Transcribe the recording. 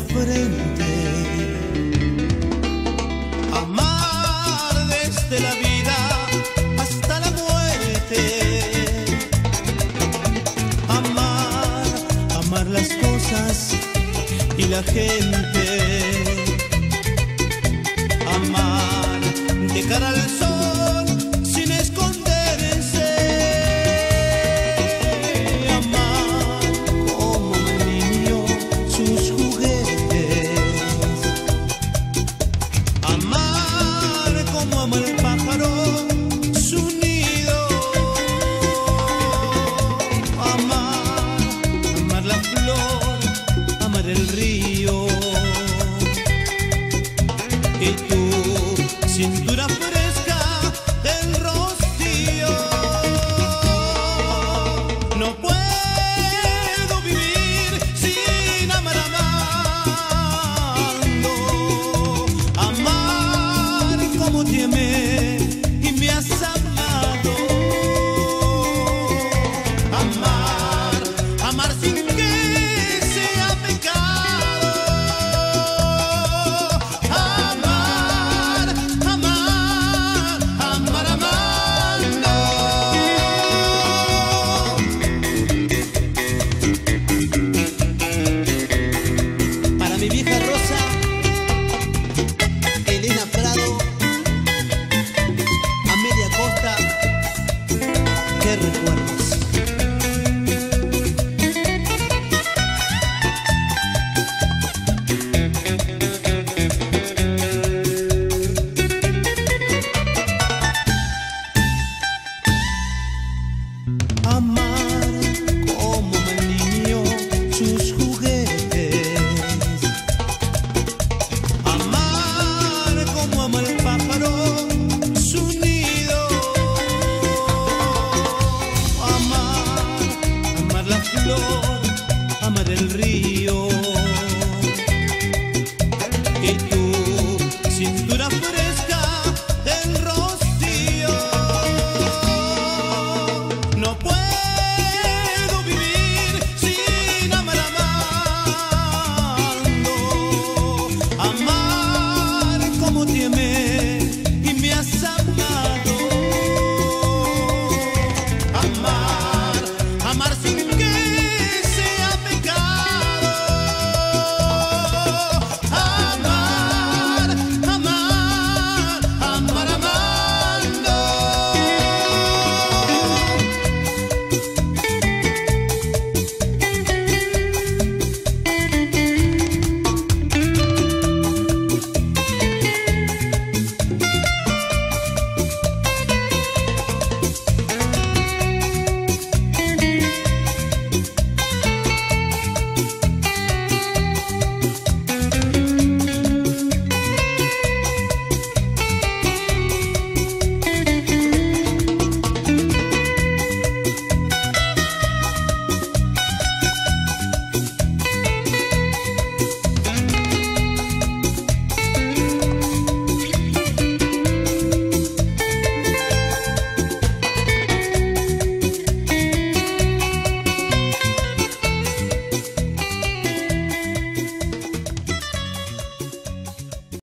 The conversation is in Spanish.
frente. Amar desde la vida hasta la muerte. Amar, amar las cosas y la gente. Amar de cara al sol Y tu cintura fresca del rocío. Flor, amar el río. Y tu cintura fresca del rocío. No puedo vivir sin amar amando. Amar como amé